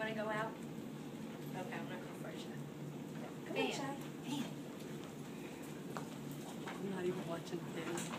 wanna go out? Okay, I'm not gonna first you. Come on, Chad. I'm not even watching the